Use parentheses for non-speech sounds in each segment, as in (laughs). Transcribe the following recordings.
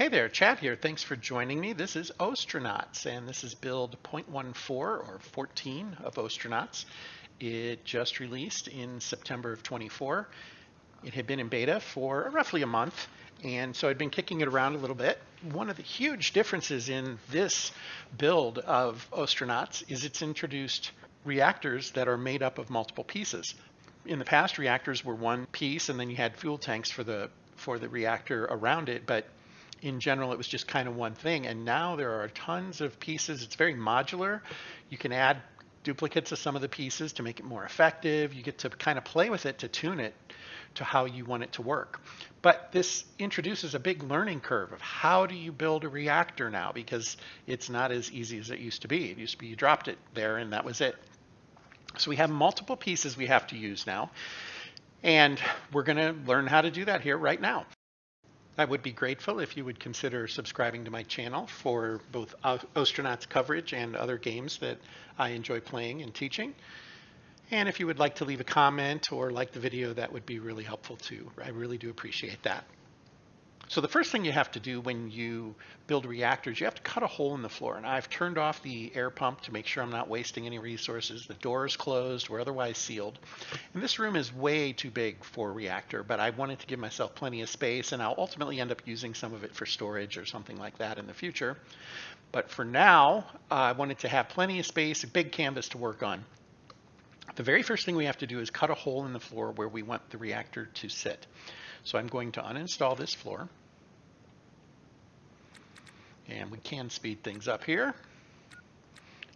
Hey there, Chad here. Thanks for joining me. This is Ostranauts, and this is build 0.14 or 14 of Ostranauts. It just released in September of 24. It had been in beta for roughly a month, and so I'd been kicking it around a little bit. One of the huge differences in this build of Ostranauts is it's introduced reactors that are made up of multiple pieces. In the past, reactors were one piece, and then you had fuel tanks for the for the reactor around it, but in general, it was just kind of one thing. And now there are tons of pieces. It's very modular. You can add duplicates of some of the pieces to make it more effective. You get to kind of play with it to tune it to how you want it to work. But this introduces a big learning curve of how do you build a reactor now because it's not as easy as it used to be. It used to be you dropped it there and that was it. So we have multiple pieces we have to use now. And we're going to learn how to do that here right now. I would be grateful if you would consider subscribing to my channel for both Ostranauts coverage and other games that I enjoy playing and teaching. And if you would like to leave a comment or like the video, that would be really helpful too. I really do appreciate that. So the first thing you have to do when you build reactors, you have to cut a hole in the floor. And I've turned off the air pump to make sure I'm not wasting any resources. The door is closed, we're otherwise sealed. And this room is way too big for a reactor, but I wanted to give myself plenty of space and I'll ultimately end up using some of it for storage or something like that in the future. But for now, uh, I wanted to have plenty of space, a big canvas to work on. The very first thing we have to do is cut a hole in the floor where we want the reactor to sit. So I'm going to uninstall this floor. And we can speed things up here.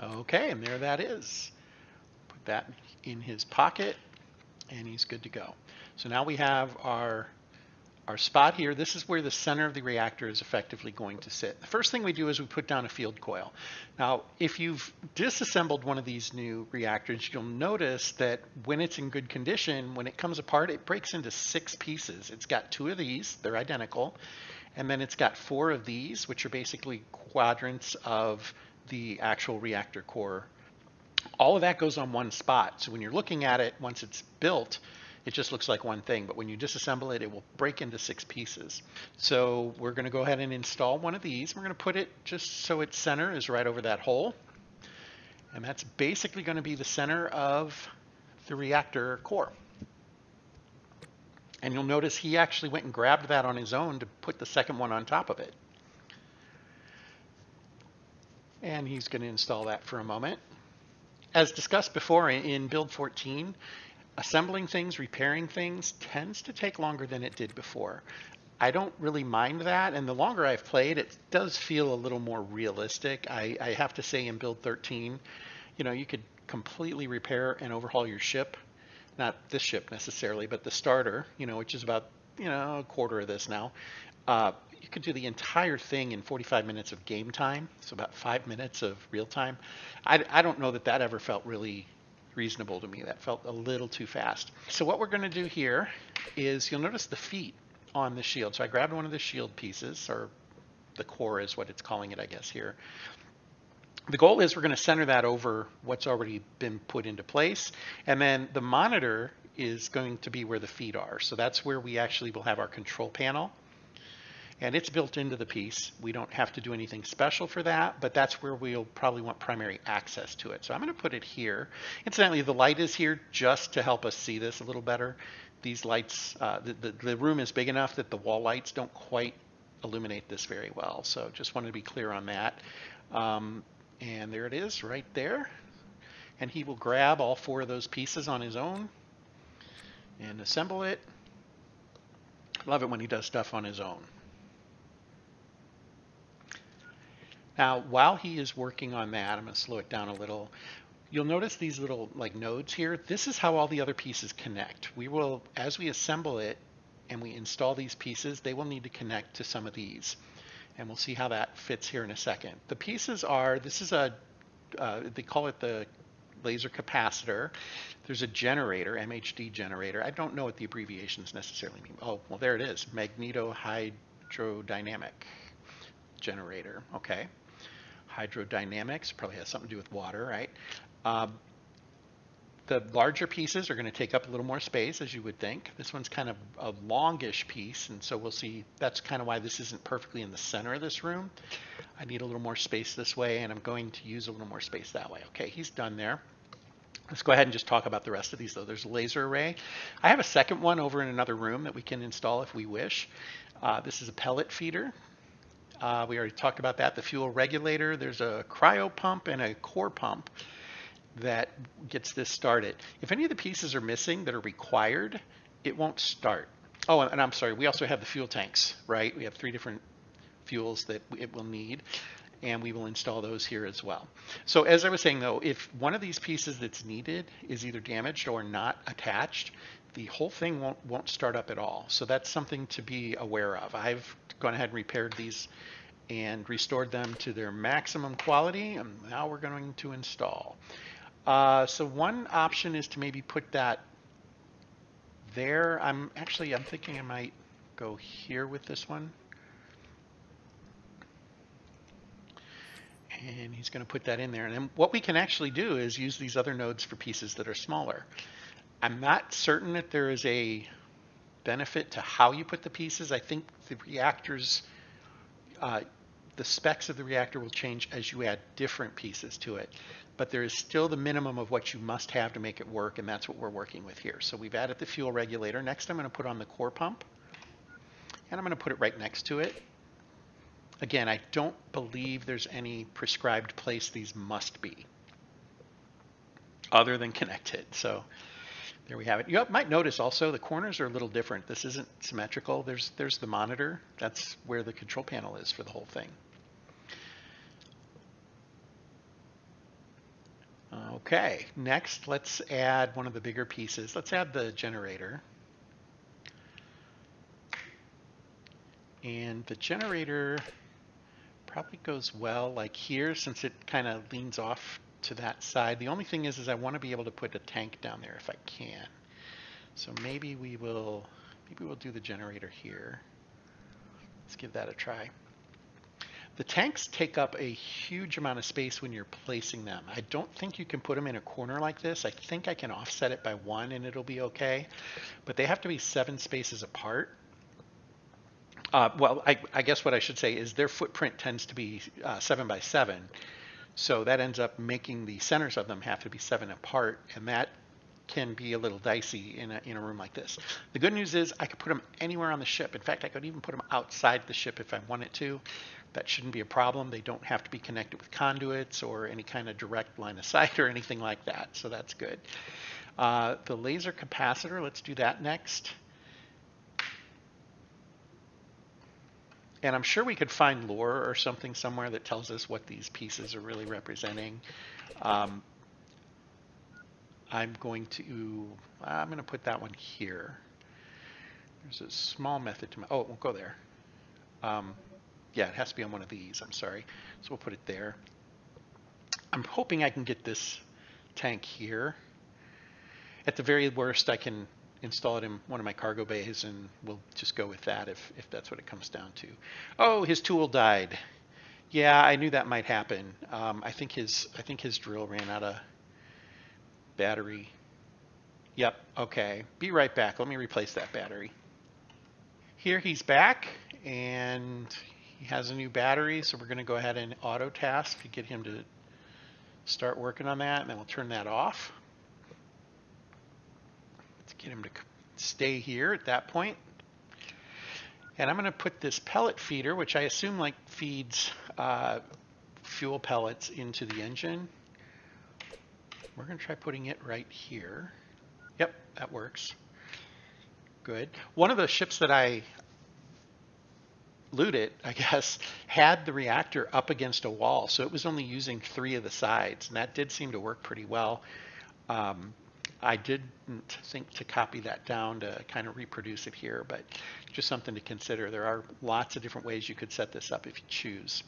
Okay, and there that is. Put that in his pocket, and he's good to go. So now we have our our spot here, this is where the center of the reactor is effectively going to sit. The first thing we do is we put down a field coil. Now, if you've disassembled one of these new reactors, you'll notice that when it's in good condition, when it comes apart, it breaks into six pieces. It's got two of these, they're identical, and then it's got four of these, which are basically quadrants of the actual reactor core. All of that goes on one spot. So when you're looking at it, once it's built, it just looks like one thing, but when you disassemble it, it will break into six pieces. So we're going to go ahead and install one of these. We're going to put it just so its center is right over that hole. And that's basically going to be the center of the reactor core. And you'll notice he actually went and grabbed that on his own to put the second one on top of it. And he's going to install that for a moment. As discussed before in build 14, assembling things, repairing things tends to take longer than it did before. I don't really mind that, and the longer I've played, it does feel a little more realistic. I, I have to say, in Build 13, you know, you could completely repair and overhaul your ship. Not this ship necessarily, but the starter, you know, which is about, you know, a quarter of this now. Uh, you could do the entire thing in 45 minutes of game time, so about five minutes of real time. I, I don't know that that ever felt really reasonable to me. That felt a little too fast. So what we're going to do here is you'll notice the feet on the shield. So I grabbed one of the shield pieces, or the core is what it's calling it, I guess, here. The goal is we're going to center that over what's already been put into place. And then the monitor is going to be where the feet are. So that's where we actually will have our control panel and it's built into the piece. We don't have to do anything special for that, but that's where we'll probably want primary access to it. So I'm going to put it here. Incidentally, the light is here just to help us see this a little better. These lights, uh, the, the, the room is big enough that the wall lights don't quite illuminate this very well. So just wanted to be clear on that. Um, and there it is right there. And he will grab all four of those pieces on his own and assemble it. Love it when he does stuff on his own. Now, while he is working on that, I'm going to slow it down a little. You'll notice these little like nodes here. This is how all the other pieces connect. We will, as we assemble it and we install these pieces, they will need to connect to some of these. And we'll see how that fits here in a second. The pieces are, this is a, uh, they call it the laser capacitor. There's a generator, MHD generator. I don't know what the abbreviations necessarily mean. Oh, well, there it is, magnetohydrodynamic generator, okay hydrodynamics, probably has something to do with water, right? Um, the larger pieces are going to take up a little more space, as you would think. This one's kind of a longish piece, and so we'll see. That's kind of why this isn't perfectly in the center of this room. I need a little more space this way, and I'm going to use a little more space that way. Okay, he's done there. Let's go ahead and just talk about the rest of these, though. There's a laser array. I have a second one over in another room that we can install if we wish. Uh, this is a pellet feeder. Uh, we already talked about that. The fuel regulator. There's a cryo pump and a core pump that gets this started. If any of the pieces are missing that are required, it won't start. Oh, and I'm sorry, we also have the fuel tanks, right? We have three different fuels that it will need, and we will install those here as well. So as I was saying though, if one of these pieces that's needed is either damaged or not attached, the whole thing won't, won't start up at all. So that's something to be aware of. I've gone ahead and repaired these and restored them to their maximum quality, and now we're going to install. Uh, so one option is to maybe put that there. I'm actually, I'm thinking I might go here with this one. And he's going to put that in there. And then what we can actually do is use these other nodes for pieces that are smaller. I'm not certain that there is a benefit to how you put the pieces. I think the reactors, uh, the specs of the reactor will change as you add different pieces to it but there is still the minimum of what you must have to make it work, and that's what we're working with here. So we've added the fuel regulator. Next, I'm going to put on the core pump, and I'm going to put it right next to it. Again, I don't believe there's any prescribed place these must be other than connected. So there we have it. You might notice also the corners are a little different. This isn't symmetrical. There's, there's the monitor. That's where the control panel is for the whole thing. Okay, next let's add one of the bigger pieces. Let's add the generator. And the generator probably goes well like here since it kind of leans off to that side. The only thing is, is I want to be able to put a tank down there if I can. So maybe we will, maybe we'll do the generator here. Let's give that a try. The tanks take up a huge amount of space when you're placing them. I don't think you can put them in a corner like this. I think I can offset it by one and it'll be okay. But they have to be seven spaces apart. Uh, well, I, I, guess what I should say is their footprint tends to be uh, seven by seven. So that ends up making the centers of them have to be seven apart. And that can be a little dicey in a, in a room like this. The good news is I could put them anywhere on the ship. In fact, I could even put them outside the ship if I wanted to. That shouldn't be a problem. They don't have to be connected with conduits or any kind of direct line of sight or anything like that. So that's good. Uh, the laser capacitor, let's do that next. And I'm sure we could find lore or something somewhere that tells us what these pieces are really representing. Um, I'm going to, I'm going to put that one here. There's a small method to, my, oh, it won't go there. Um, yeah, it has to be on one of these, I'm sorry. So we'll put it there. I'm hoping I can get this tank here. At the very worst, I can install it in one of my cargo bays and we'll just go with that if, if that's what it comes down to. Oh, his tool died. Yeah, I knew that might happen. Um, I think his I think his drill ran out of battery. Yep, okay. Be right back. Let me replace that battery. Here he's back and he has a new battery, so we're going to go ahead and auto task to get him to start working on that, and then we'll turn that off. Let's get him to stay here at that point. And I'm going to put this pellet feeder, which I assume like feeds uh, fuel pellets into the engine. We're going to try putting it right here. Yep, that works. Good. One of the ships that I looted, I (laughs) guess, had the reactor up against a wall, so it was only using three of the sides, and that did seem to work pretty well. Um, I didn't think to copy that down to kind of reproduce it here, but just something to consider. There are lots of different ways you could set this up if you choose.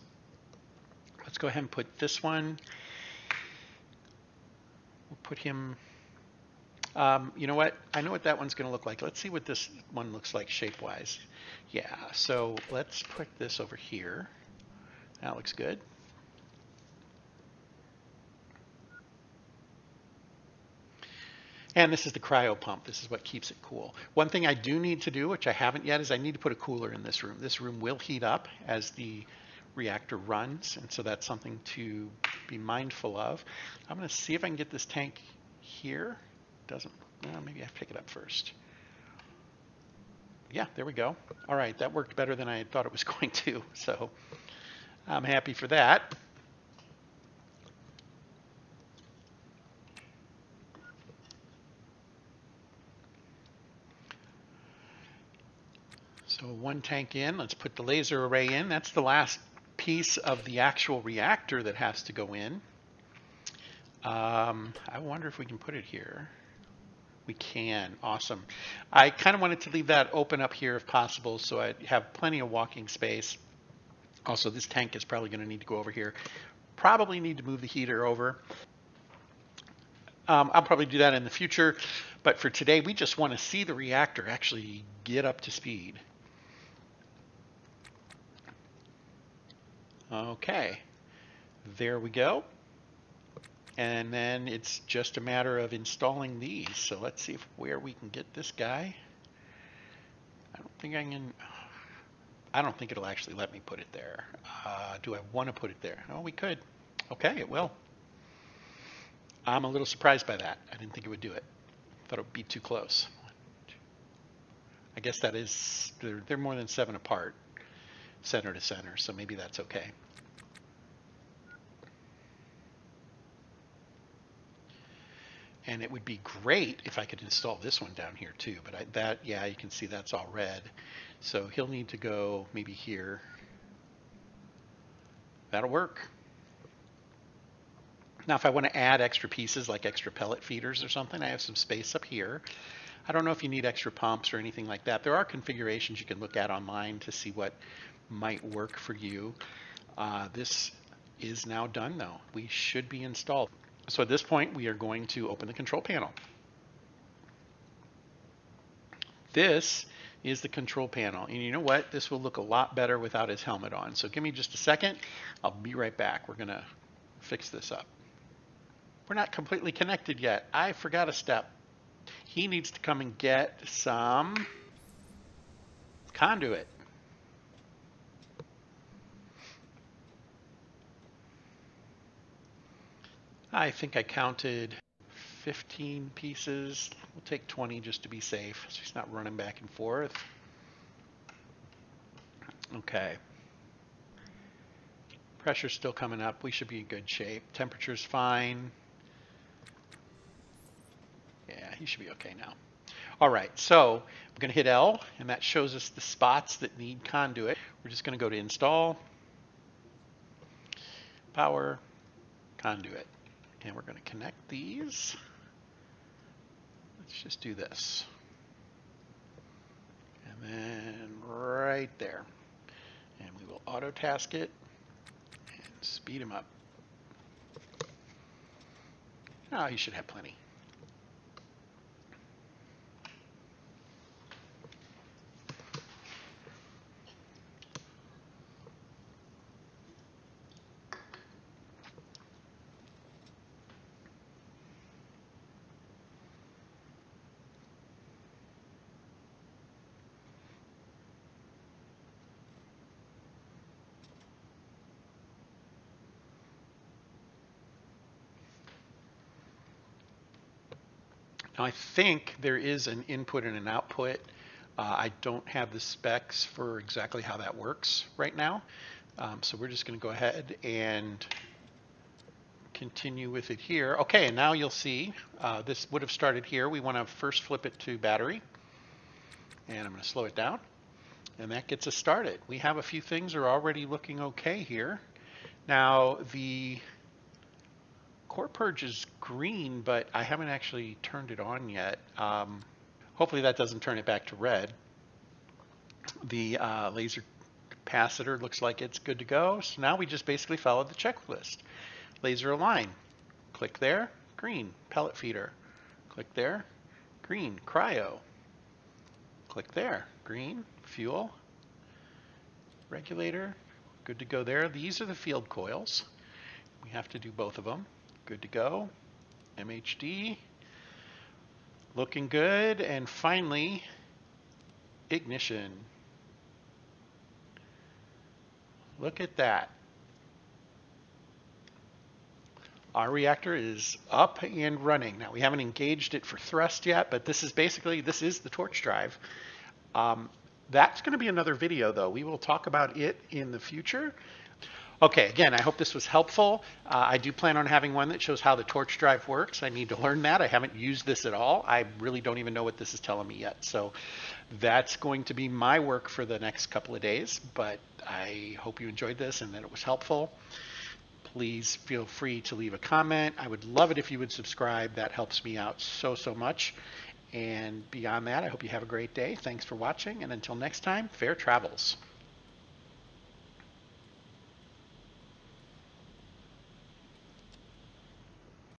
Let's go ahead and put this one. Put him um, you know what? I know what that one's going to look like. Let's see what this one looks like shape-wise. Yeah, so let's put this over here. That looks good. And this is the cryo pump. This is what keeps it cool. One thing I do need to do, which I haven't yet, is I need to put a cooler in this room. This room will heat up as the reactor runs, and so that's something to be mindful of. I'm going to see if I can get this tank here. Doesn't, well, maybe I pick it up first. Yeah, there we go. All right, that worked better than I thought it was (laughs) going to, so I'm happy for that. So one tank in, let's put the laser array in. That's the last piece of the actual reactor that has to go in. Um, I wonder if we can put it here. We can, awesome. I kind of wanted to leave that open up here if possible so I have plenty of walking space. Also, this tank is probably going to need to go over here. Probably need to move the heater over. Um, I'll probably do that in the future, but for today, we just want to see the reactor actually get up to speed. Okay, there we go. And then it's just a matter of installing these. So let's see if, where we can get this guy. I don't think I can, I don't think it'll actually let me put it there. Uh, do I want to put it there? Oh, we could. Okay, it will. I'm a little surprised by that. I didn't think it would do it. Thought it would be too close. I guess that is, they're, they're more than seven apart center to center, so maybe that's okay. And it would be great if I could install this one down here too, but I, that, yeah, you can see that's all red. So he'll need to go maybe here. That'll work. Now, if I want to add extra pieces like extra pellet feeders or something, I have some space up here. I don't know if you need extra pumps or anything like that. There are configurations you can look at online to see what might work for you. Uh, this is now done though. We should be installed. So at this point, we are going to open the control panel. This is the control panel. And you know what? This will look a lot better without his helmet on. So give me just a second. I'll be right back. We're going to fix this up. We're not completely connected yet. I forgot a step. He needs to come and get some conduit. I think I counted 15 pieces. We'll take 20 just to be safe so he's not running back and forth. Okay. Pressure's still coming up. We should be in good shape. Temperature's fine. He should be okay now. All right, so I'm going to hit L, and that shows us the spots that need conduit. We're just going to go to Install, Power, Conduit. And we're going to connect these. Let's just do this. And then right there. And we will auto task it and speed him up. Oh, you should have plenty. I think there is an input and an output. Uh, I don't have the specs for exactly how that works right now. Um, so we're just going to go ahead and continue with it here. Okay, and now you'll see uh, this would have started here. We want to first flip it to battery. And I'm going to slow it down. And that gets us started. We have a few things are already looking okay here. Now the Core Purge is green, but I haven't actually turned it on yet. Um, hopefully that doesn't turn it back to red. The uh, laser capacitor looks like it's good to go. So now we just basically follow the checklist. Laser align. Click there, green, pellet feeder. Click there, green, cryo. Click there, green, fuel, regulator, good to go there. These are the field coils. We have to do both of them good to go. MHD. Looking good. And finally, ignition. Look at that. Our reactor is up and running. Now we haven't engaged it for thrust yet, but this is basically, this is the torch drive. Um, that's going to be another video though. We will talk about it in the future. Okay, again, I hope this was helpful. Uh, I do plan on having one that shows how the torch drive works. I need to learn that. I haven't used this at all. I really don't even know what this is telling me yet. So that's going to be my work for the next couple of days, but I hope you enjoyed this and that it was helpful. Please feel free to leave a comment. I would love it if you would subscribe. That helps me out so, so much. And beyond that, I hope you have a great day. Thanks for watching. And until next time, fair travels.